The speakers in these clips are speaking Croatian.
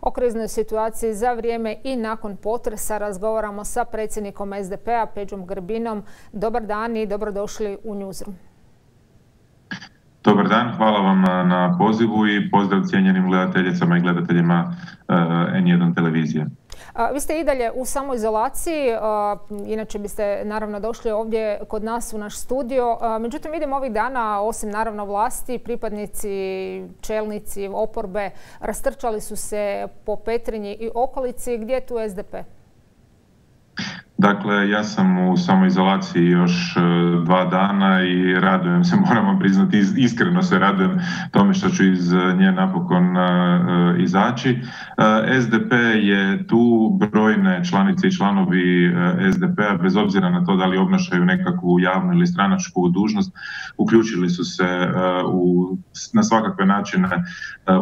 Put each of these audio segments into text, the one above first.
O kriznoj situaciji za vrijeme i nakon potresa razgovaramo sa predsjednikom SDP-a Peđom Grbinom. Dobar dan i dobrodošli u Newsroom. Dobar dan, hvala vam na pozivu i pozdrav cijenjenim gledateljicama i gledateljima eh, N1 televizije. Vi ste i dalje u samoizolaciji, inače biste naravno došli ovdje kod nas u naš studio. Međutim, vidimo ovih dana, osim naravno vlasti, pripadnici, čelnici, oporbe, rastrčali su se po Petrinji i okolici. Gdje je tu SDP? Dakle, ja sam u samoizolaciji još e, dva dana i radujem se, moramo priznati, iskreno se radujem tome što ću iz nje napokon e, izaći. E, SDP je tu, brojne članice i članovi SDP-a, bez obzira na to da li obnašaju nekakvu javnu ili stranačku dužnost, uključili su se u, na svakakve načine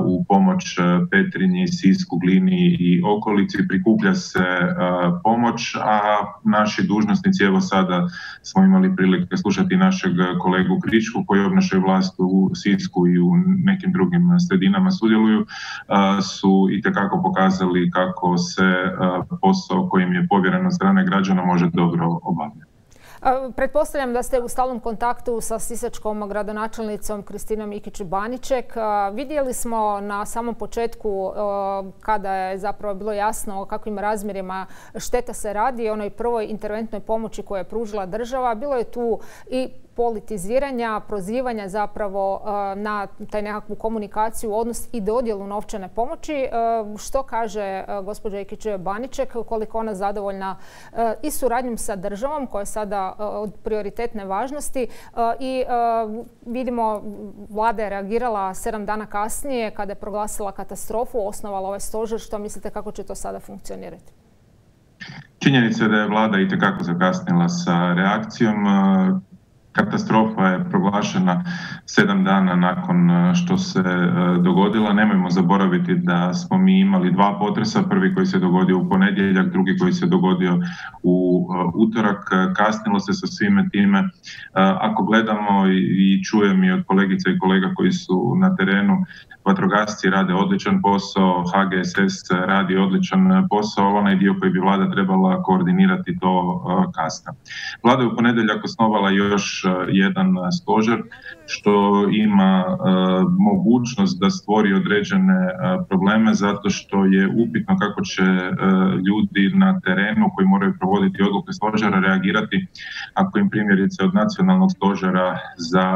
u pomoć Petrinji, Sisku, Glini i okolici. Prikuplja se pomoć, a naši dužnosnici, evo sada smo imali prilike slušati našeg kolegu Kričku koji obnašaju vlast u Sisku i u nekim drugim sredinama sudjeluju, su i tekako pokazali kako se posao kojim je povjeren od strane građana može dobro obavljati. Pretpostavljam da ste u stalnom kontaktu sa sisačkom gradonačelnicom Kristinom Ikić-Baniček. Vidjeli smo na samom početku kada je zapravo bilo jasno o kakvim razmjerima šteta se radi, onoj prvoj interventnoj pomoći koju je pružila država. Bilo je tu i politiziranja, prozivanja zapravo e, na taj nekakvu komunikaciju, odnos i dodjelu novčane pomoći. E, što kaže e, gospođa Ikić Baniček, koliko ona zadovoljna i suradnjom sa državom koja je sada od prioritetne važnosti i vidimo vlada je reagirala sedam dana kasnije kada je proglasila katastrofu, osnovala ovaj stožer. Što mislite kako će to sada funkcionirati? Činjenica je da je vlada i tekako zakasnila sa reakcijom. Katastrofa je proglašena sedam dana nakon e, što se e, dogodila. Nemojmo zaboraviti da smo mi imali dva potresa, prvi koji se dogodio u ponedjeljak, drugi koji se dogodio u e, utorak. Kasnilo se sa svime time. Ako gledamo i čujem i od kolegica i kolega koji su na terenu, vatrogasci rade odličan posao, HGSS radi odličan posao, onaj dio koji bi vlada trebala koordinirati to kasna. Vlada je u ponedjeljak osnovala još jedan stožer što ima mogućnost da stvori određene probleme zato što je upitno kako će ljudi na terenu koji moraju provoditi odluke stožera reagirati ako im primjerice od nacionalnog stožera za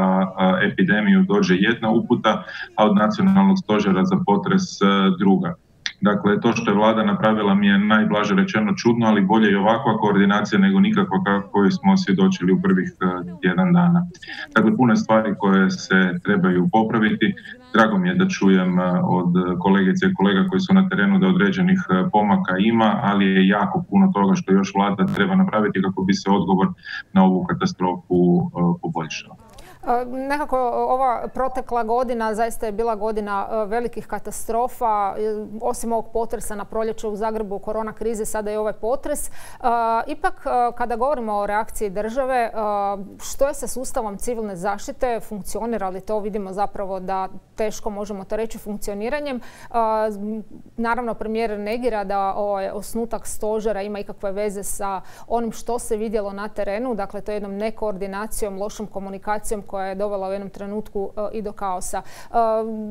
epidemiju dođe jedna uputa, a od nacionalnog stožera za potres druga. Dakle, to što je vlada napravila mi je najblaže rečeno čudno, ali bolje i ovakva koordinacija nego nikakva koju smo svjedočili u prvih e, tjedan dana. Dakle, puno stvari koje se trebaju popraviti. Drago mi je da čujem e, od kolegice i kolega koji su na terenu da određenih e, pomaka ima, ali je jako puno toga što još vlada treba napraviti kako bi se odgovor na ovu katastrofu poboljšao. Nekako ova protekla godina zaista je bila godina e, velikih katastrofa. E, osim ovog potresa na proljeću u Zagrebu, korona krize, sada je ovaj potres. E, ipak, kada govorimo o reakciji države, što je sa sustavom civilne zaštite? Funkcionira li to? Vidimo zapravo da teško možemo to reći funkcioniranjem. Naravno, premijer negira da ovaj osnutak stožera ima ikakve veze sa onim što se vidjelo na terenu. Dakle, to je jednom nekoordinacijom, lošom komunikacijom koja je dovela u jednom trenutku e, i do kaosa. E,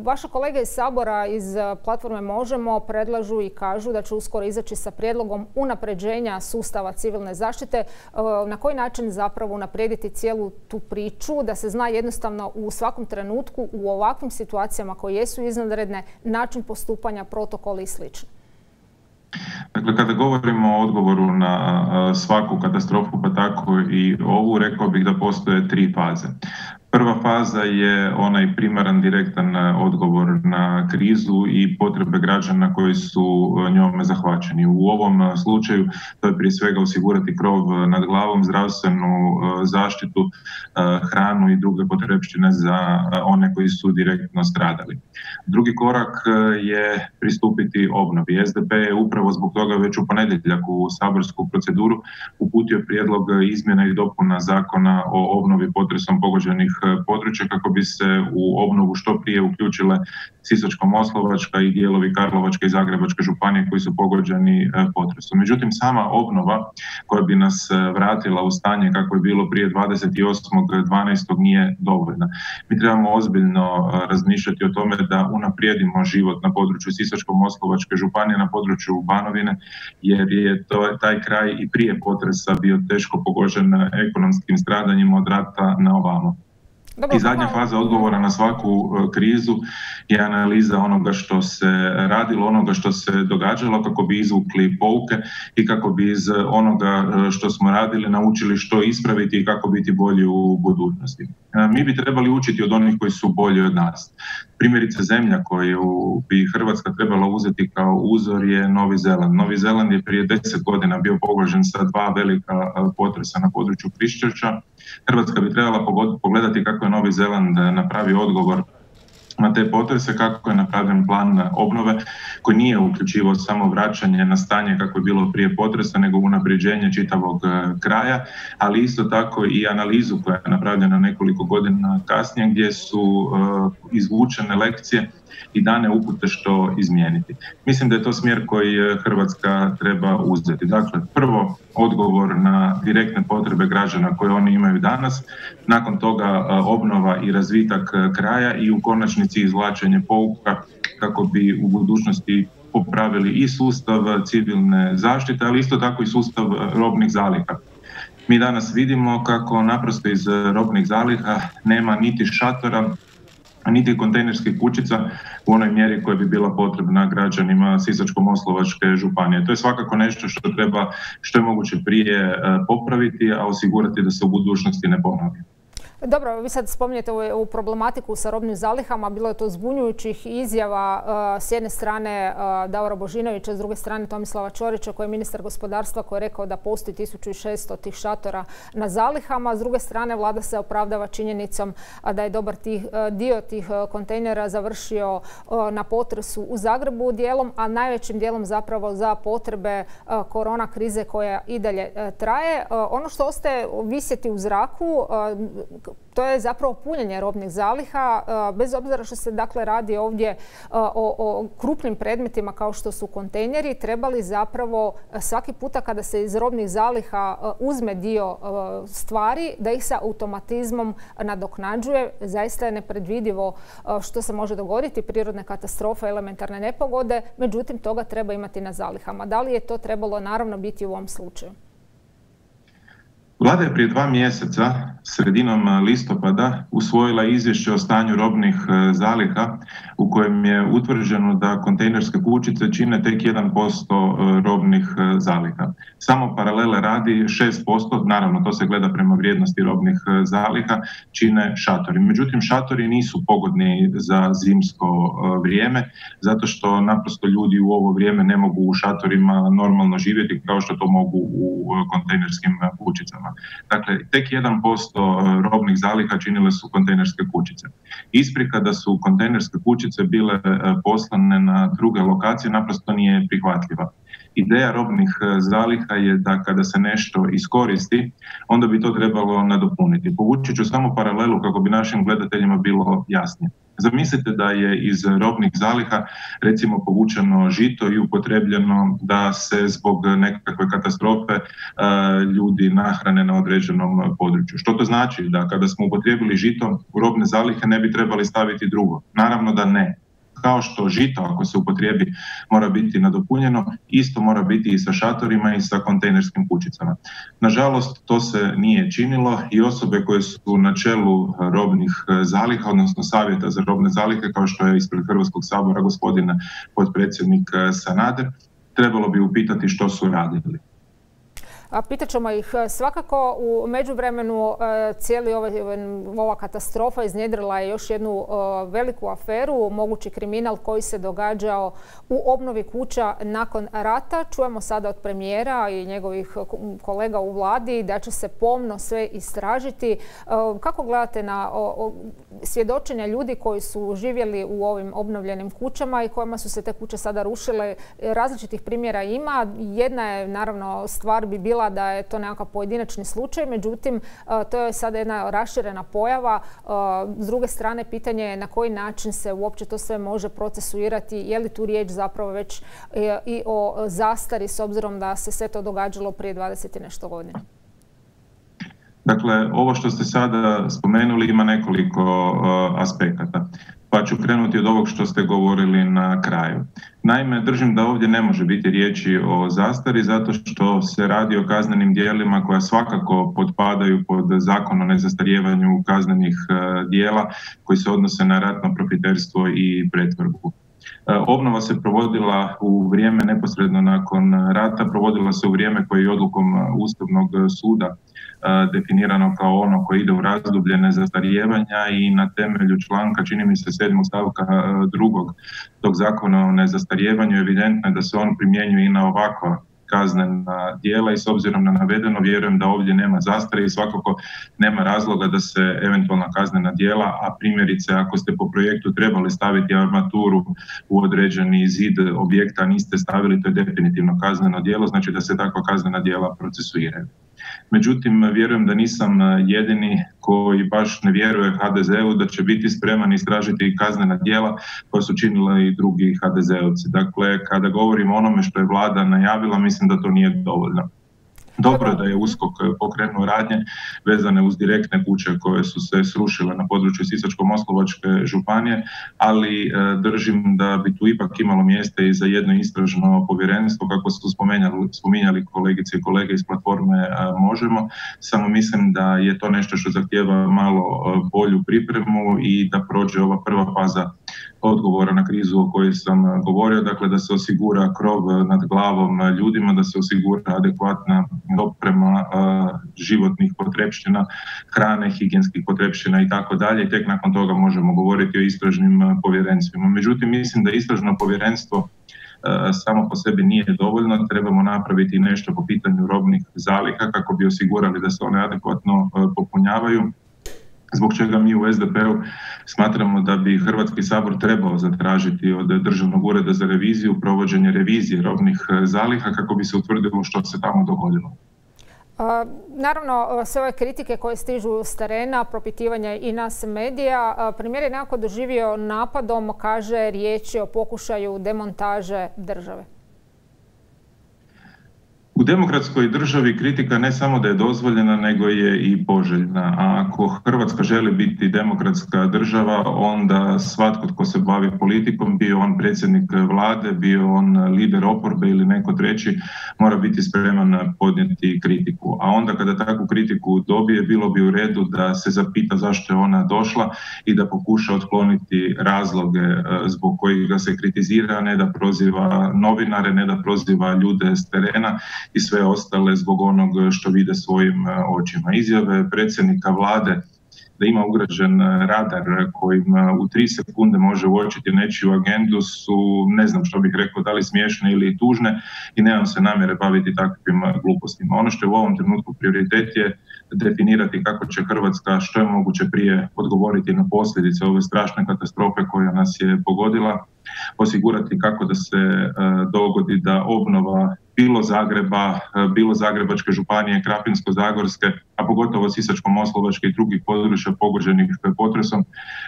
vaša kolega iz Sabora iz e, platforme Možemo predlažu i kažu da će uskoro izaći sa prijedlogom unapređenja sustava civilne zaštite. Na koji način zapravo unaprijediti cijelu tu priču da se zna jednostavno u svakom trenutku u ovakvim situacijama koje jesu iznadredne način postupanja, protokoli i slično? Dakle, kada govorimo o odgovoru na svaku katastrofu, pa tako i ovu, rekao bih da postoje tri faze. Prva faza je onaj primaran direktan e, odgovor na krizu i potrebe građana koji su e, njome zahvaćeni. U ovom e, slučaju to je prije svega osigurati krov nad glavom, zdravstvenu zaštitu, hranu i druge potrebštine za one koji su direktno stradali. Drugi korak je pristupiti obnovi. SDP je upravo zbog toga već u ponedjeljak u saborsku proceduru uputio prijedlog izmjena i dopuna zakona o obnovi potresom pogođenih područja kako bi se u obnovu što prije uključile Sisačko-Moslovačka i dijelovi Karlovačke i Zagrebačke županije koji su pogođeni potresom. Međutim, sama obnova koja bi nas vratila u stanje kako je bilo prije 28.12. nije dovoljna. Mi trebamo ozbiljno razmišljati o tome da unaprijedimo život na području Sisačko-Moslovačke županije, na području Banovine, jer je to, taj kraj i prije potresa bio teško pogođen ekonomskim stradanjima od rata na ovamo. I zadnja faza odgovora na svaku e, krizu je analiza onoga što se radilo, onoga što se događalo kako bi izvukli pouke i kako bi iz onoga e, što smo radili naučili što ispraviti i kako biti bolji u budućnosti. E, mi bi trebali učiti od onih koji su bolji od nas. Primjerice zemlja koju bi Hrvatska trebala uzeti kao uzor je Novi Zeland. Novi Zeland je prije deset godina bio pogođen sa dva velika potresa na području Krišćača. Hrvatska bi trebala pogledati kako je Novi Zeland napravio odgovor na te potrese, kako je napravljen plan obnove koji nije uključivao samo vraćanje na stanje kako je bilo prije potresa, nego unapređenje čitavog kraja, ali isto tako i analizu koja je napravljena nekoliko godina kasnije gdje su izvučene lekcije i dane upute što izmijeniti. Mislim da je to smjer koji Hrvatska treba uzeti. Dakle, prvo odgovor na direktne potrebe građana koje oni imaju danas, nakon toga obnova i razvitak kraja i u konačnici izvlačenje pouka kako bi u budućnosti popravili i sustav civilne zaštite, ali isto tako i sustav robnih zaliha. Mi danas vidimo kako naprosto iz robnih zaliha nema niti šatora, niti kontejnerskih kućica u onoj mjeri koja bi bila potrebna građanima Sisačko-Moslovačke županije. To je svakako nešto što treba što je moguće prije popraviti, a osigurati da se u budućnosti ne ponovi. Dobro, vi sad spominjete ovu problematiku sa robnim zalihama, bilo je to zbunjujućih izjava uh, s jedne strane uh, Davora Božinovića, s druge strane Tomislava Čorića koji je ministar gospodarstva koji je rekao da postoji 1600 tih šatora na zalihama, s druge strane vlada se opravdava činjenicom da je dobar tih, uh, dio tih kontejnera završio na potresu u Zagrebu dijelom, a najvećim dijelom zapravo za potrebe korona krize koja i dalje traje. Ono što ostaje visjeti u zraku to je zapravo punjenje robnih zaliha, e, bez obzira što se dakle radi ovdje e, o, o krupnim predmetima kao što su kontejneri, trebali zapravo e, svaki puta kada se iz robnih zaliha uzme dio stvari, da ih se automatizmom nadoknađuje. Zaista je nepredvidivo što se može dogoditi, prirodne katastrofe, elementarne nepogode, međutim toga treba imati na zalihama. Da li je to trebalo naravno biti u ovom slučaju? Vlada je prije dva mjeseca, sredinom listopada, usvojila izvješće o stanju robnih e, zaliha u kojem je utvrđeno da kontejnerske kućice čine tek 1% e, robnih e, zaliha. Samo paralele radi 6%, naravno to se gleda prema vrijednosti robnih zaliha, čine šatori. Međutim, šatori nisu pogodni za zimsko vrijeme, zato što naprosto ljudi u ovo vrijeme ne mogu u šatorima normalno živjeti kao što to mogu u kontejnerskim kućicama. Dakle, tek 1% e, robnih zaliha činile su kontejnerske kućice. Isprika da su kontejnerske kućice bile e, poslane na druge lokacije naprosto nije prihvatljiva. Ideja robnih e, zaliha je da kada se nešto iskoristi, onda bi to trebalo nadopuniti. Povučit ću samo paralelu kako bi našim gledateljima bilo jasnije. Zamislite da je iz robnih zaliha recimo povučeno žito i upotrebljeno da se zbog nekakve katastrofe e, ljudi nahrane na određenom području. Što to znači? Da kada smo upotrijebili žito u robne zalihe ne bi trebali staviti drugo? Naravno da ne kao što žito ako se upotrijebi mora biti nadopunjeno, isto mora biti i sa šatorima i sa kontejnerskim kućicama. Nažalost, to se nije činilo i osobe koje su na čelu robnih zaliha, odnosno savjeta za robne zalihe, kao što je ispred Hrvatskog sabora gospodin potpredsjednik Sanader, trebalo bi upitati što su radili. Pitat ćemo ih e, svakako u međuvremenu e, cijeli ovaj, ova katastrofa iznjedrila je još jednu e, veliku aferu, mogući kriminal koji se događao u obnovi kuća nakon rata. Čujemo sada od premijera i njegovih kolega u vladi da će se pomno sve istražiti. Kako gledate na svjedočenja ljudi koji su živjeli u ovim obnovljenim kućama i kojima su se te kuće sada rušile? Različitih primjera ima. Jedna je naravno stvar bi bila bila da je to nekakav pojedinačni slučaj, međutim to je sada jedna raširena pojava. S druge strane, pitanje je na koji način se uopće to sve može procesuirati, je li tu riječ zapravo već i o zastari s obzirom da se sve to događalo prije 20 i nešto godina. Dakle, ovo što ste sada spomenuli ima nekoliko aspekata pa ću krenuti od ovog što ste govorili na kraju. Naime, držim da ovdje ne može biti riječi o zastari zato što se radi o kaznenim dijelima koja svakako podpadaju pod zakon o nezastarijevanju kaznenih e, dijela koji se odnose na ratno profiterstvo i pretvorbu. E, obnova se provodila u vrijeme neposredno nakon rata, provodila se u vrijeme koje je odlukom Ustavnog suda definirano kao ono koje ide u razdoblje nezastarijevanja i na temelju članka, čini mi se sedmog stavka drugog tog zakona o nezastarijevanju evidentno je da se on primjenjuje i na ovakva kaznena djela i s obzirom na navedeno vjerujem da ovdje nema zastare i svakako nema razloga da se eventualna kaznena djela, a primjerice ako ste po projektu trebali staviti armaturu u određeni zid objekta, niste stavili, to je definitivno kazneno djelo, znači da se takva kaznena djela procesuiraju. Međutim, vjerujem da nisam jedini koji baš ne vjeruje HDZ-u da će biti spreman istražiti kaznena djela koja su činila i drugi HDZ-ovci. Dakle, kada govorimo o onome što je vlada najavila, mislim da to nije dovoljno. Dobro da je USKOK pokrenuo radnje vezane uz direktne kuće koje su se srušile na području Sisačko-Moslovačke županije, ali e, držim da bi tu ipak imalo mjesta i za jedno istražno povjerenstvo, kako su spomenjali, spominjali kolegice i kolege iz platforme e, Možemo. Samo mislim da je to nešto što zahtjeva malo bolju pripremu i da prođe ova prva faza odgovora na krizu o kojoj sam govorio, dakle da se osigura krov nad glavom ljudima, da se osigura adekvatna oprema životnih potrepština, hrane, higijenskih potrepština i tako dalje. Tek nakon toga možemo govoriti o istražnim povjerenstvima. Međutim, mislim da istražno povjerenstvo samo po sebi nije dovoljno, trebamo napraviti nešto po pitanju robnih zaliha kako bi osigurali da se one adekvatno popunjavaju zbog čega mi u SDP-u smatramo da bi Hrvatski sabor trebao zatražiti od Državnog ureda za reviziju provođenje revizije robnih zaliha kako bi se utvrdilo što se tamo dogodilo. Naravno, sve ove kritike koje stižu s terena, propitivanja i nas medija, premijer je nekako doživio napadom, kaže riječi o pokušaju demontaže države. U demokratskoj državi kritika ne samo da je dozvoljena, nego je i poželjna. A ako Hrvatska želi biti demokratska država, onda svatko tko se bavi politikom, bio on predsjednik vlade, bio on lider oporbe ili neko treći, mora biti spreman podnijeti kritiku. A onda kada takvu kritiku dobije, bilo bi u redu da se zapita zašto je ona došla i da pokuša otkloniti razloge e, zbog kojih ga se kritizira, ne da proziva novinare, ne da proziva ljude s terena i sve ostale zbog onog što vide svojim e, očima. Izjave predsjednika vlade da ima ugrađen e, radar kojim e, u tri sekunde može uočiti nečiju agendu su, ne znam što bih rekao, da li smiješne ili tužne i nemam se namjere baviti takvim glupostima. Ono što je u ovom trenutku prioritet je definirati kako će Hrvatska što je moguće prije odgovoriti na posljedice ove strašne katastrofe koja nas je pogodila, osigurati kako da se dogodi da obnova bilo Zagreba, e, bilo Zagrebačke županije, Krapinsko-Zagorske, a pogotovo Sisačko-Moslovačke i drugih područja pogođenih potresom,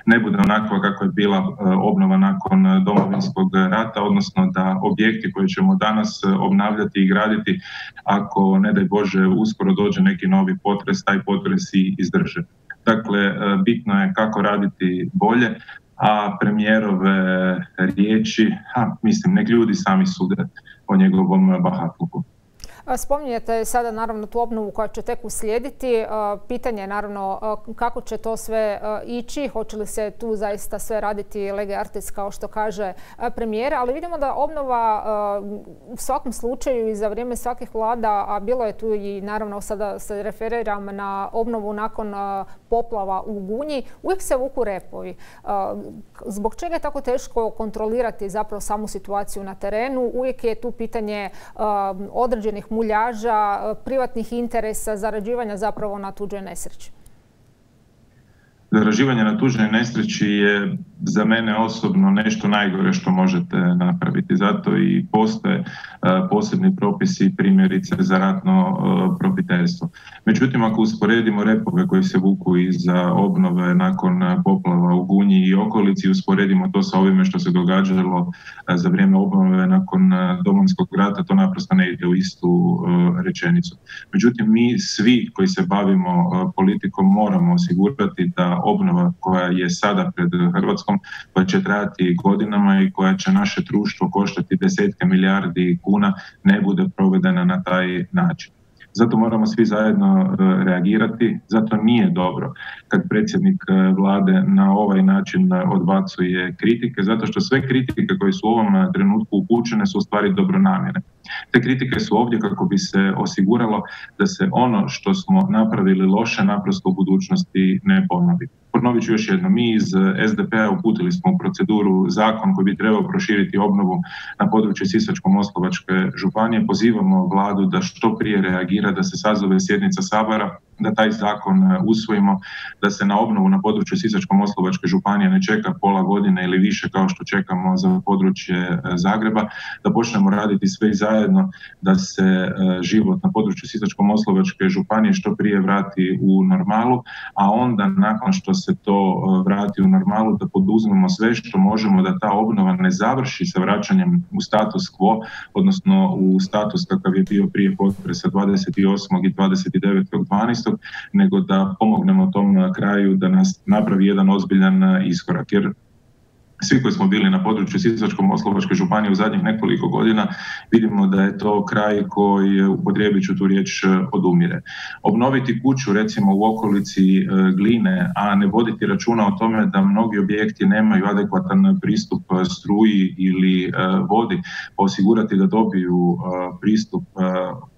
ne bude onakva kako je bila e, obnova nakon domovinskog rata, odnosno da objekti koje ćemo danas obnavljati i graditi, ako ne daj Bože uskoro dođe neki novi potres, taj potres i izdrže. Dakle, bitno je kako raditi bolje, a premijerove riječi, ha, mislim, nek ljudi sami sude o njegovom bahatluku. Spominjete sada naravno tu obnovu koja će tek uslijediti. Pitanje je naravno kako će to sve ići, hoće li se tu zaista sve raditi lege artis kao što kaže premijer, ali vidimo da obnova u svakom slučaju i za vrijeme svakih vlada, a bilo je tu i naravno sada se referiram na obnovu nakon poplava u Gunji, uvijek se vuku repovi. Zbog čega je tako teško kontrolirati zapravo samu situaciju na terenu? Uvijek je tu pitanje određenih muljaža, privatnih interesa, zarađivanja zapravo na tuđoj nesreći. Zaraživanje na tužnoj nesreći je za mene osobno nešto najgore što možete napraviti. Zato i postoje e, posebni propisi primjerice za ratno e, profiterstvo. Međutim, ako usporedimo repove koji se vuku iza obnove nakon poplava u Gunji i okolici, usporedimo to sa ovime što se događalo e, za vrijeme obnove nakon Domovinskog rata, to naprosto ne ide u istu rečenicu. Međutim, mi svi koji se bavimo politikom moramo osigurati da obnova koja je sada pred Hrvatskom, koja će trajati godinama i koja će naše društvo koštati desetke milijardi kuna, ne bude provedena na taj način. Zato moramo svi zajedno e, reagirati, zato nije dobro kad predsjednik e, vlade na ovaj način e, odbacuje kritike, zato što sve kritike koje su u ovom trenutku upućene su u stvari dobronamjerne. Te kritike su ovdje kako bi se osiguralo da se ono što smo napravili loše naprosto u budućnosti ne ponovi. Ponovit ću još jedno, mi iz SDP-a uputili smo u proceduru zakon koji bi trebao proširiti obnovu na području Sisačko-Moslovačke županije. Pozivamo vladu da što prije reagira, da se sazove sjednica Sabora da taj zakon e, usvojimo, da se na obnovu na području Sisačko-Moslovačke županije ne čeka pola godine ili više kao što čekamo za područje e, Zagreba, da počnemo raditi sve zajedno da se e, život na području Sisačko-Moslovačke županije što prije vrati u normalu, a onda nakon što se to vrati u normalu da poduzmemo sve što možemo da ta obnova ne završi sa vraćanjem u status quo, odnosno u status kakav je bio prije potresa 28. i 29.12 nego da pomognemo tom kraju da nas napravi jedan ozbiljan iskorak. Jer svi koji smo bili na području Sisačko-Moslavačke županije u zadnjih nekoliko godina vidimo da je to kraj koji, upotrijebit ću tu riječ, odumire. Obnoviti kuću recimo u okolici Gline, a ne voditi računa o tome da mnogi objekti nemaju adekvatan pristup struji ili vodi, osigurati da dobiju pristup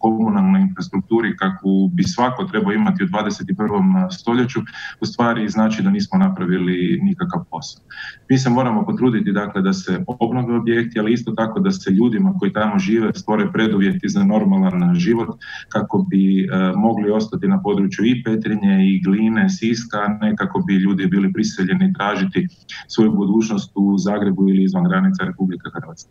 komunalnoj infrastrukturi kakvu bi svako trebao imati u 21. stoljeću, u stvari znači da nismo napravili nikakav posao. Mi se moramo potruditi dakle da se obnove objekti, ali isto tako da se ljudima koji tamo žive stvore preduvjeti za normalan život kako bi e, mogli ostati na području i Petrinje i Gline, Siska, ne kako bi ljudi bili priseljeni tražiti svoju budućnost u Zagrebu ili izvan granica Republike Hrvatske.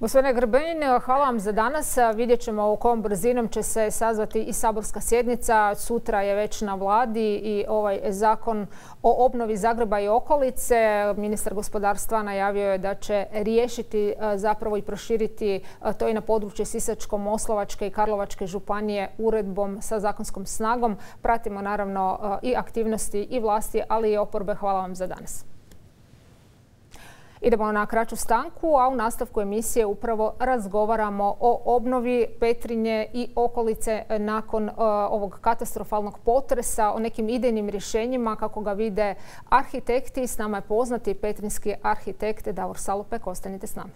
Gospodine Grbin, hvala vam za danas. Vidjet ćemo u kom brzinom će se sazvati i saborska sjednica. Sutra je već na vladi i ovaj zakon o obnovi Zagreba i okolice. Ministar gospodarstva najavio je da će riješiti e, zapravo i proširiti e, to i na područje Sisačko-Moslovačke i Karlovačke županije uredbom sa zakonskom snagom. Pratimo naravno e, i aktivnosti i vlasti, ali i oporbe. Hvala vam za danas. Idemo na kraću stanku, a u nastavku emisije upravo razgovaramo o obnovi Petrinje i okolice nakon e, ovog katastrofalnog potresa, o nekim idejnim rješenjima kako ga vide arhitekti. S nama je poznati petrinski arhitekt Davor Salopek. Ostanite s nama.